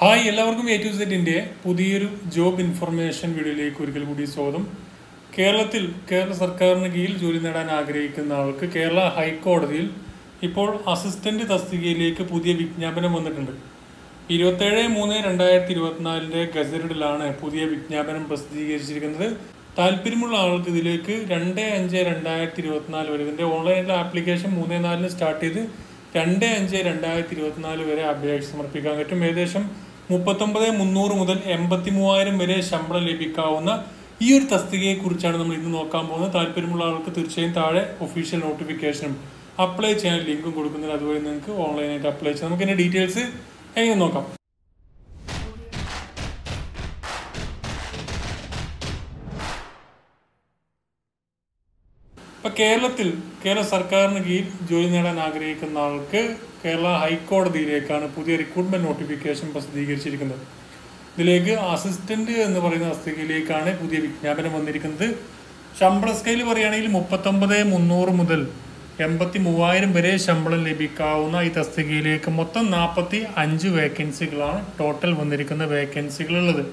Hi എല്ലാവർക്കും A to സെറ്റിന്റെ പുതിയൊരു ജോബ് ഇൻഫർമേഷൻ വീഡിയോയിലേക്ക് ഒരിക്കൽ കൂടി സ്വാഗതം. കേരളത്തിൽ കേരള സർക്കാരിന് കീഴിൽ ജോലി നേടാൻ ആഗ്രഹിക്കുന്ന ആൾക്ക് കേരള ഹൈക്കോടതിയിൽ ഇപ്പോൾ അസിസ്റ്റന്റ് തസ്തികയിലേക്ക് പുതിയ വിജ്ഞാപനം വന്നിട്ടുണ്ട്. ഇരുപത്തേഴ് മൂന്ന് രണ്ടായിരത്തി ഇരുപത്തിനാലിന്റെ ഗസറ്റഡിലാണ് പുതിയ വിജ്ഞാപനം പ്രസിദ്ധീകരിച്ചിരിക്കുന്നത്. താല്പര്യമുള്ള ആൾക്ക് ഇതിലേക്ക് രണ്ട് അഞ്ച് രണ്ടായിരത്തി ഇരുപത്തിനാല് വരെ ഇതിന്റെ ഓൺലൈനിലെ ആപ്ലിക്കേഷൻ മൂന്ന് നാലിന് സ്റ്റാർട്ട് ചെയ്ത് രണ്ട് അഞ്ച് രണ്ടായിരത്തി ഇരുപത്തിനാല് വരെ അപേക്ഷ സമർപ്പിക്കാൻ പറ്റും. ഏകദേശം മുപ്പത്തൊമ്പത് മുന്നൂറ് മുതൽ എൺപത്തി മൂവായിരം വരെ ശമ്പളം ലഭിക്കാവുന്ന ഈ ഒരു തസ്തികയെ കുറിച്ചാണ് നമ്മൾ ഇന്ന് നോക്കാൻ പോകുന്നത്. താല്പര്യമുള്ള ആൾക്ക് തീർച്ചയായും താഴെ ഒഫീഷ്യൽ നോട്ടിഫിക്കേഷനും അപ്ലൈ ചെയ്യാൻ ലിങ്കും കൊടുക്കുന്നുണ്ട്. അതുവഴി നിങ്ങൾക്ക് ഓൺലൈനായിട്ട് അപ്ലൈ ചെയ്യാം. നമുക്ക് ഇതിന്റെ ഡീറ്റെയിൽസ് എങ്ങനെ നോക്കാം? ഇപ്പൊ കേരളത്തിൽ കേരള സർക്കാരിന് കീഴിൽ ജോലി നേടാൻ ആഗ്രഹിക്കുന്ന ആൾക്ക് കേരള ഹൈക്കോടതിയിലേക്കാണ് പുതിയ റിക്രൂട്ട്മെന്റ് നോട്ടിഫിക്കേഷൻ പ്രസിദ്ധീകരിച്ചിരിക്കുന്നത്. ഇതിലേക്ക് അസിസ്റ്റന്റ് എന്ന് പറയുന്ന തസ്തികയിലേക്കാണ് പുതിയ വിജ്ഞാപനം വന്നിരിക്കുന്നത്. ശമ്പള സ്കെയിൽ പറയുകയാണെങ്കിൽ മുപ്പത്തൊമ്പത് മുന്നൂറ് മുതൽ എൺപത്തി മൂവായിരം വരെ ശമ്പളം ലഭിക്കാവുന്ന ഈ തസ്തികയിലേക്ക് മൊത്തം നാൽപ്പത്തി അഞ്ച് വേക്കൻസികളാണ് ടോട്ടൽ വന്നിരിക്കുന്ന വേക്കൻസികളുള്ളത്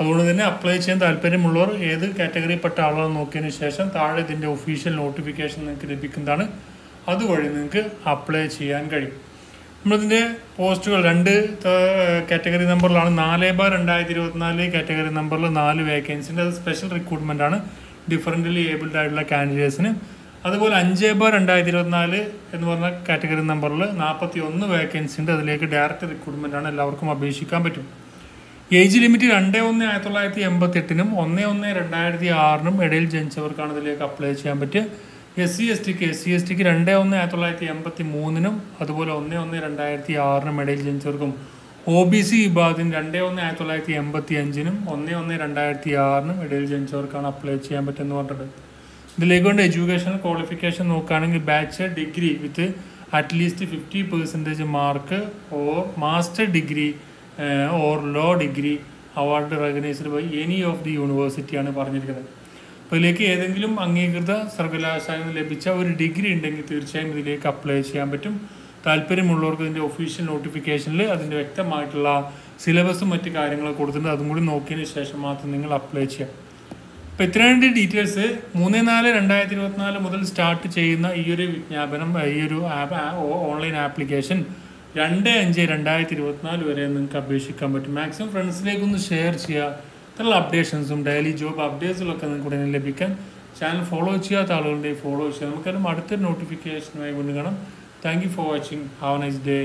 അതുകൊണ്ട് തന്നെ അപ്ലൈ ചെയ്യാൻ താല്പര്യമുള്ളവർ ഏത് കാറ്റഗറിയിൽപ്പെട്ട ആളാണെന്ന് നോക്കിയതിന് ശേഷം താഴെ ഇതിന്റെ ഒഫീഷ്യൽ നോട്ടിഫിക്കേഷൻ നിങ്ങൾക്ക് ലഭിക്കുന്നതാണ്. അതുവഴി നിങ്ങൾക്ക് അപ്ലൈ ചെയ്യാൻ കഴിയും. നമ്മളിതിന്റെ പോസ്റ്റുകൾ രണ്ട് കാറ്റഗറി നമ്പറിലാണ് നാല് ബാർ രണ്ടായിരത്തി ഇരുപത്തിനാല് കാറ്റഗറി നമ്പറിൽ നാല് വേക്കൻസിന്റെ അത് സ്പെഷ്യൽ റിക്രൂട്ട്മെന്റ് ആണ്. ഡിഫറന്റലി ഏബിൾഡ് ആയിട്ടുള്ള കാൻഡിഡേറ്റ്സിന് അതുപോലെ അഞ്ച് ബാർ രണ്ടായിരത്തി ഇരുപത്തിനാല് എന്ന് പറഞ്ഞ കാറ്റഗറി നമ്പറിൽ നാൽപ്പത്തി ഒന്ന് വേക്കൻസിന്റെ അതിലേക്ക് ഡയറക്റ്റ് റിക്രൂട്ട്മെന്റ് ആണ്. എല്ലാവർക്കും അപേക്ഷിക്കാൻ പറ്റും. ഏജ് ലിമിറ്റ് രണ്ട് ഒന്ന് ആയിരത്തി തൊള്ളായിരത്തി എൺപത്തി എട്ടിനും ഒന്ന് ഒന്ന് രണ്ടായിരത്തി ആറിനും ഇടയിൽ ജനിച്ചവർക്കാണ് ഇതിലേക്ക് അപ്ലൈ ചെയ്യാൻ പറ്റുക എസ് സി എസ് ടിക്ക് എസ് സി എസ് ടിക്ക് രണ്ട് ഒന്ന് ആയിരത്തി തൊള്ളായിരത്തി എൺപത്തി മൂന്നിനും അതുപോലെ ഒന്ന് ഒന്ന് രണ്ടായിരത്തി ആറിനും ഇടയിൽ ജനിച്ചവർക്കും ഒ ബി സി വിഭാഗത്തിന് രണ്ട് ഒന്ന് ആയിരത്തി തൊള്ളായിരത്തി എൺപത്തി അഞ്ചിനും ഒന്ന് ഒന്ന് രണ്ടായിരത്തി ആറിനും ഇടയിൽ ജനിച്ചവർക്കാണ് അപ്ലൈ ചെയ്യാൻ പറ്റുമെന്ന് പറഞ്ഞിട്ടുണ്ട് ഇതിലേക്ക് കൊണ്ട് എഡ്യൂക്കേഷൻ ക്വാളിഫിക്കേഷൻ നോക്കുകയാണെങ്കിൽ bachelor degree with at least fifty percentage mark or master degree or law degree award recognised by any of the യൂണിവേഴ്സിറ്റിയാണ് പറഞ്ഞിരിക്കുന്നത്. അപ്പോൾ ഇതിലേക്ക് ഏതെങ്കിലും അംഗീകൃത സർവകലാശാല ലഭിച്ച ഒരു ഡിഗ്രി ഉണ്ടെങ്കിൽ തീർച്ചയായും ഇതിലേക്ക് അപ്ലൈ ചെയ്യാൻ പറ്റും. താല്പര്യമുള്ളവർക്ക് ഇതിന്റെ ഒഫീഷ്യൽ നോട്ടിഫിക്കേഷനിൽ അതിന്റെ വ്യക്തമായിട്ടുള്ള സിലബസും മറ്റു കാര്യങ്ങളൊക്കെ കൊടുത്തിട്ടുണ്ട്. അതും കൂടി നോക്കിയതിന് ശേഷം മാത്രം നിങ്ങൾ അപ്ലൈ ചെയ്യാം. അപ്പോൾ ഇത്രയും ഡീറ്റെയിൽസ് മൂന്ന് നാല് രണ്ടായിരത്തി ഇരുപത്തിനാല് മുതൽ സ്റ്റാർട്ട് ചെയ്യുന്ന ഈ ഒരു വിജ്ഞാപനം ഈ ഒരു ആപ്പ് ഓൺലൈൻ ആപ്ലിക്കേഷൻ രണ്ട് അഞ്ച് രണ്ടായിരത്തി ഇരുപത്തിനാല് വരെ നിങ്ങൾക്ക് അപേക്ഷിക്കാൻ പറ്റും. മാക്സിമം ഫ്രണ്ട്സിലേക്ക് ഒന്ന് ഷെയർ ചെയ്യുക ഇത്തരമുള്ള അപ്ഡേഷൻസും ഡെയിലി ജോബ് അപ്ഡേറ്റ്സിലൊക്കെ നിങ്ങൾക്ക് ഉടനെ ലഭിക്കാൻ ചാനൽ ഫോളോ ചെയ്യാത്ത ആളുകളുടെ ഫോളോ ചെയ്യുക. നമുക്കതിനും അടുത്തൊരു നോട്ടിഫിക്കേഷനുമായി കൊണ്ട് കാണാം. Thank you for watching have nice day